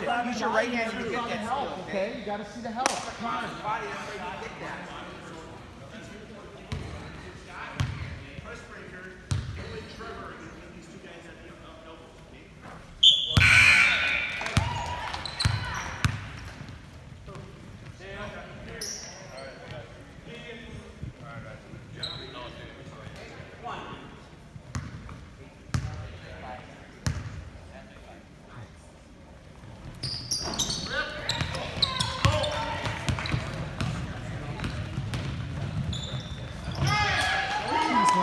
Use your right hand to get that. Okay, you got to see the health. Come on. Body, that's get that.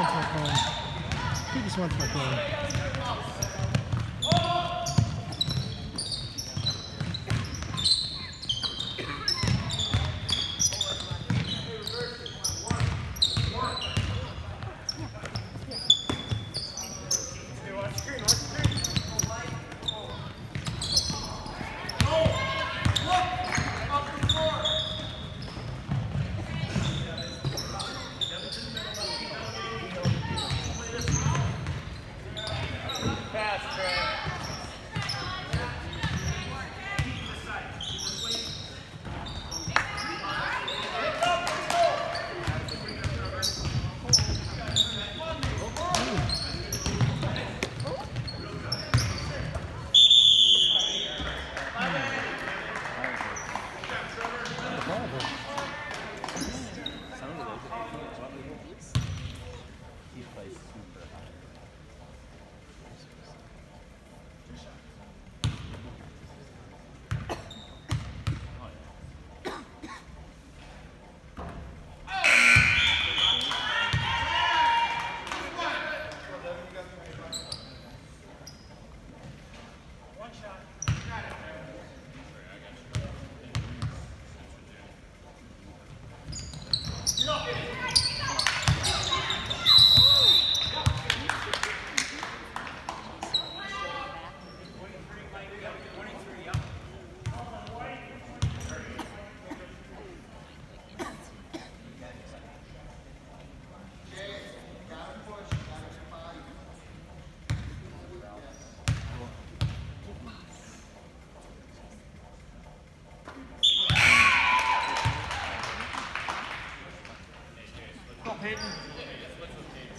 for a phone. Keep this one for a phone.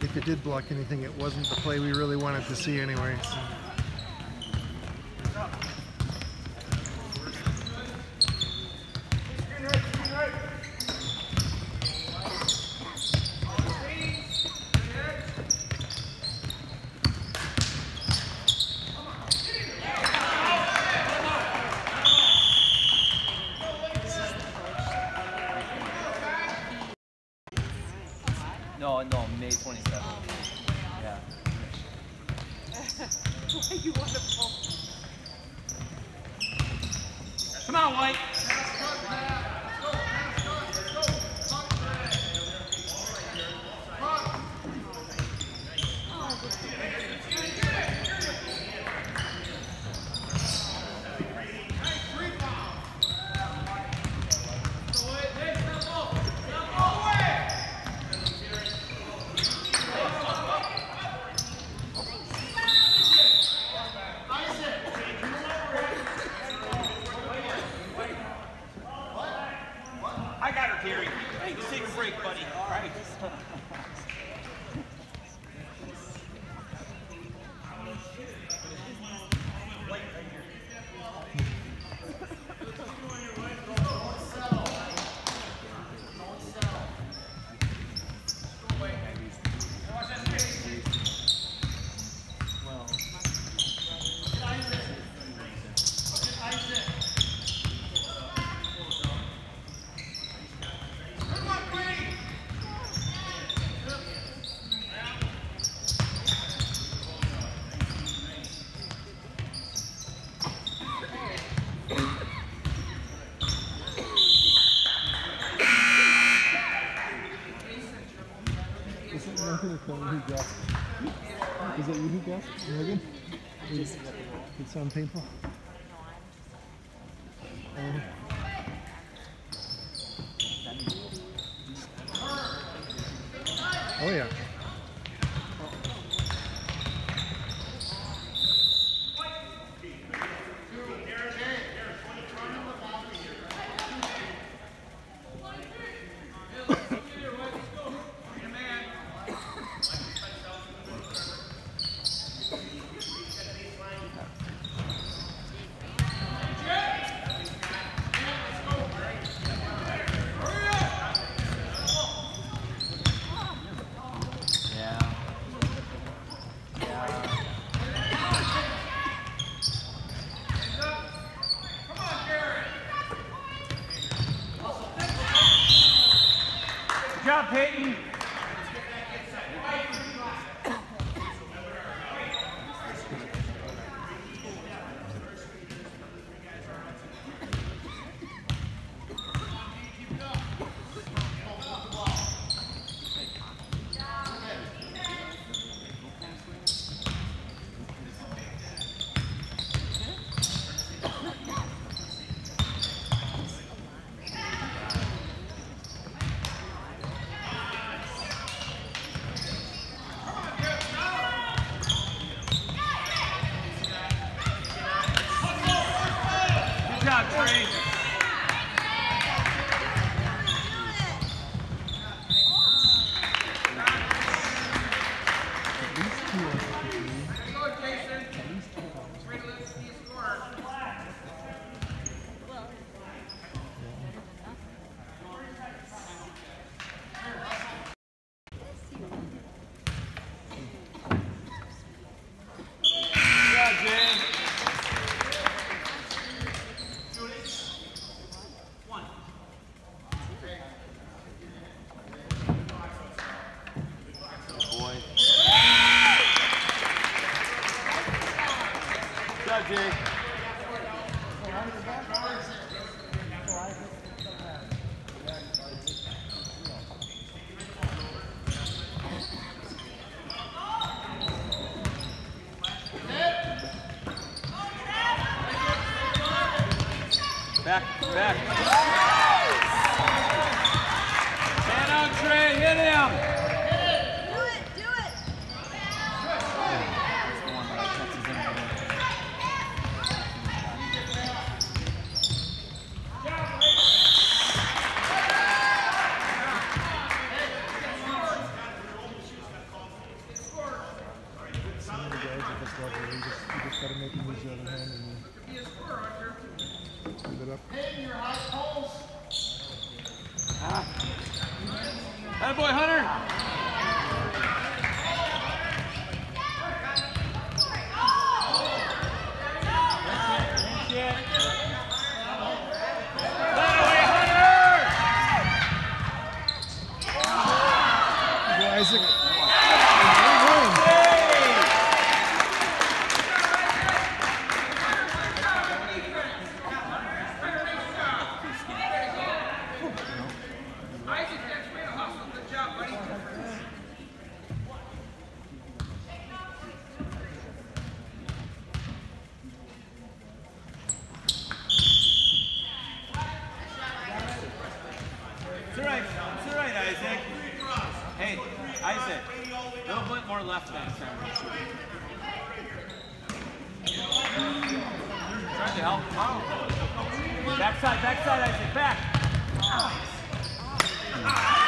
If it did block anything, it wasn't the play we really wanted to see anyway. So. It sound Back, back. San Andre, hit him. Backside, backside, Isaac, back. Ah. Ah.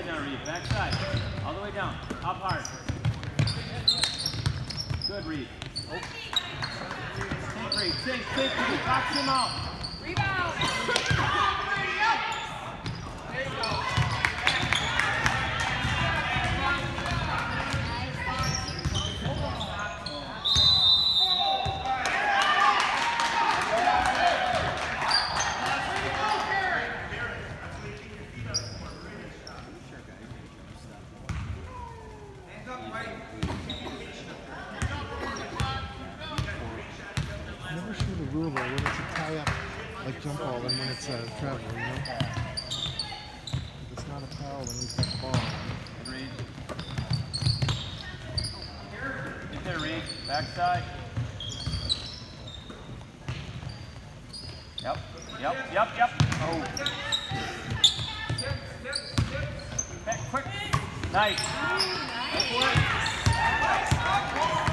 Backside now, Reed. Backside. All the way down. Up hard. Good, Reed. Take Reed. Take, take Reed. Box him out. Rebound. foul, then he's ball. Good, Reed. Get there, Reed. Backside. Yep. Yep. Yep. Yep. Oh. Back quick. Nice. Go for.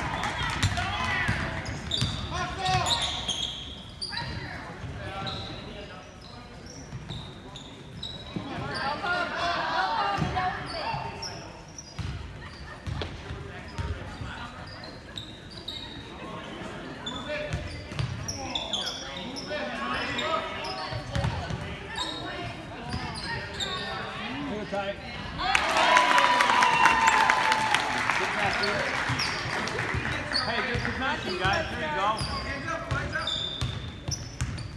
Hey, good concussion, guys. There you go.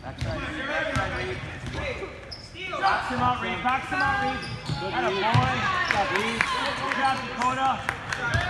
Backside, Reed. Backside, Reed. Box him out, Reed. Box him out, Reed. Good boy. Good job, Dakota.